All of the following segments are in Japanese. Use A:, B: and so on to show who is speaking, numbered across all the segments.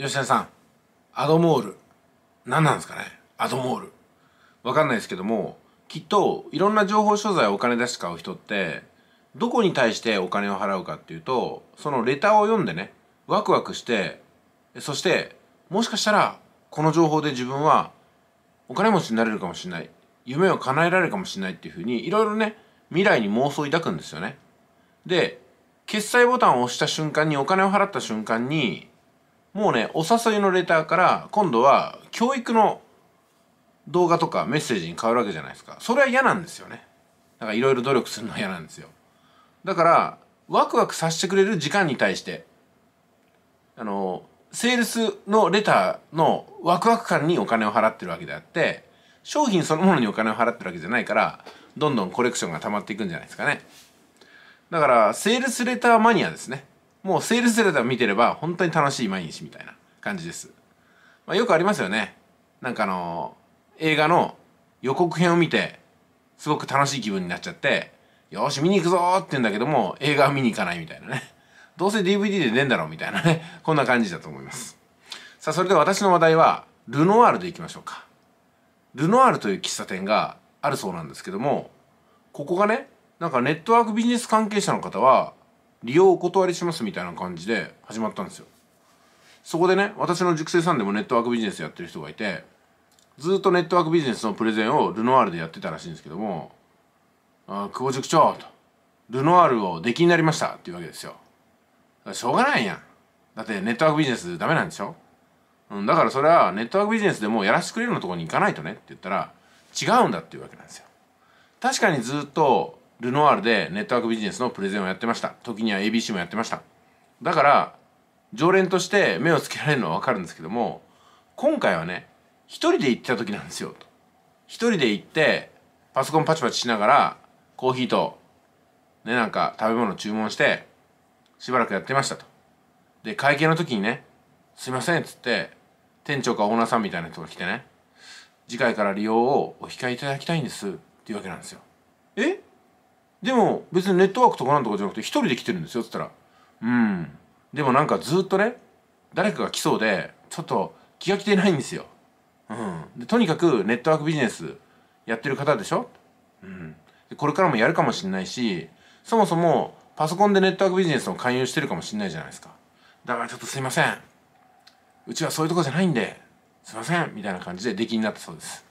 A: 吉田さんアドモール。何なんですかね？アドモール。わかんないですけどもきっといろんな情報商材をお金出して買う人ってどこに対してお金を払うかっていうとそのレターを読んでねワクワクしてそしてもしかしたらこの情報で自分はお金持ちになれるかもしれない。夢を叶えられるかもしれないっていうふうにいろいろね未来に妄想を抱くんですよね。で決済ボタンを押した瞬間にお金を払った瞬間にもうねお誘いのレターから今度は教育の動画とかメッセージに変わるわけじゃないですか。それは嫌なんですよね。だからいろいろ努力するのは嫌なんですよ。だからワクワクさせてくれる時間に対してあのセールスのレターのワクワク感にお金を払ってるわけであって商品そのものにお金を払ってるわけじゃないからどんどんコレクションが溜まっていくんじゃないですかね。だからセールスレターマニアですね。もうセールスレター見てれば本当に楽しい毎日みたいな感じです、まあ、よくありますよね。なんかあの映画の予告編を見てすごく楽しい気分になっちゃってよし見に行くぞって言うんだけども映画は見に行かないみたいなね。どうせ DVD で出んだろうみたいなね。こんな感じだと思います。さあそれでは私の話題はルノワールでいきましょうか。ルノワールという喫茶店があるそうなんですけどもここがねなんかネットワークビジネス関係者の方は利用お断りしますみたいな感じで始まったんですよ。そこでね私の熟成さんでもネットワークビジネスやってる人がいてずっとネットワークビジネスのプレゼンをルノワールでやってたらしいんですけども「あ久保塾長」と「ルノワールを出禁になりました」っていうわけですよしょうがないやん。だってネットワークビジネスダメなんでしょ、うん、だからそれはネットワークビジネスでもやらせてくれるのとこに行かないとねって言ったら違うんだっていうわけなんですよ。確かにずっとルノワールでネットワークビジネスのプレゼンをやってました。時には ABC もやってました。だから常連として目をつけられるのは分かるんですけども今回はね一人で行ってた時なんですよ。一人で行ってパソコンパチパチしながらコーヒーとねなんか食べ物注文してしばらくやってましたと。で会計の時にね「すいません」っつって店長かオーナーさんみたいな人が来てね次回から利用をお控えいただきたいんですっていうわけなんですよ。え？でも別にネットワークとかなんとかじゃなくて一人で来てるんですよっつったら。うん。でもなんかずっとね誰かが来そうでちょっと気が来てないんですよ、うん、でとにかくネットワークビジネスやってる方でしょ、うん、これからもやるかもしれないしそもそもパソコンでネットワークビジネスを勧誘してるかもしれないじゃないですか。だからちょっとすいません。うちはそういうとこじゃないんですいません。みたいな感じで出禁になったそうです、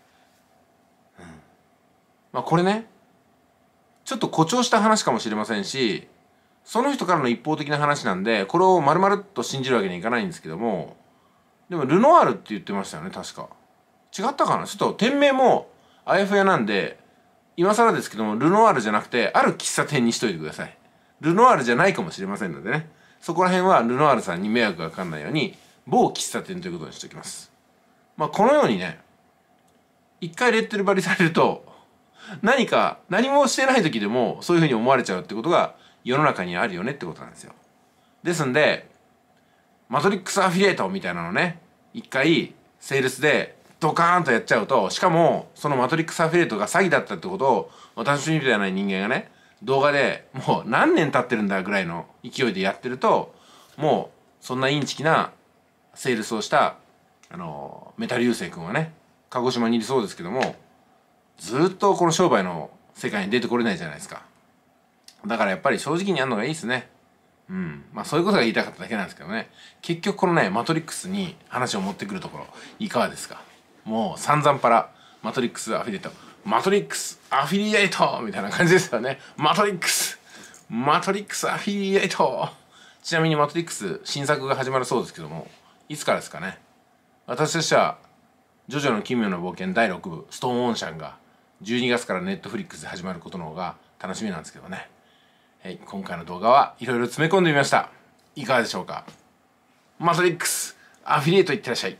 A: うん、まあこれねちょっと誇張した話かもしれませんしその人からの一方的な話なんでこれを丸々と信じるわけにいかないんですけどもでもルノワールって言ってましたよね確か。違ったかな？ちょっと店名もあやふやなんで今更ですけどもルノワールじゃなくてある喫茶店にしといてください。ルノワールじゃないかもしれませんのでね。そこら辺はルノワールさんに迷惑がかかんないように某喫茶店ということにしておきます。まあこのようにね一回レッテル貼りされると何か何もしてない時でもそういうふうに思われちゃうってことが世の中にあるよねってことなんですよ。ですんでマトリックスアフィリエイトみたいなのね一回セールスでドカーンとやっちゃうとしかもそのマトリックスアフィリエイトが詐欺だったってことを私みたいな人間がね動画でもう何年経ってるんだぐらいの勢いでやってるともうそんなインチキなセールスをしたあのメタル流星君はね鹿児島にいるそうですけどもずっとこの商売の世界に出てこれないじゃないですか。だからやっぱり正直にやるのがいいですね。うん。まあそういうことが言いたかっただけなんですけどね。結局このねマトリックスに話を持ってくるところいかがですか？もう散々パラマトリックスアフィリエイト。マトリックスアフィリエイトみたいな感じですよね。マトリックス。マトリックスアフィリエイト。ちなみにマトリックス新作が始まるそうですけどもいつからですかね？私としてはジョジョの奇妙な冒険第6部ストーンオンシャンが12月からネットフリックスで始まることの方が楽しみなんですけどね、はい、今回の動画はいろいろ詰め込んでみました。いかがでしょうか？マトリックスアフィリエイトいってらっしゃい。